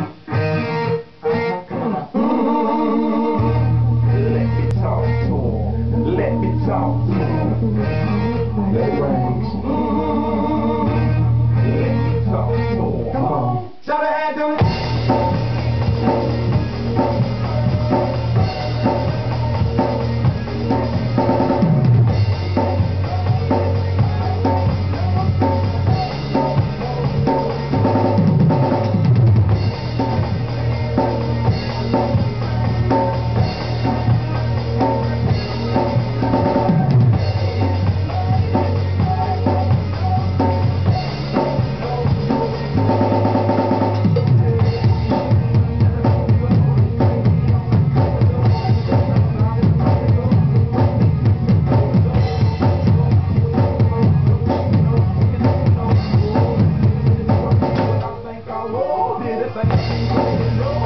Let me talk to him. Let me talk to him. Let it rain. get it back.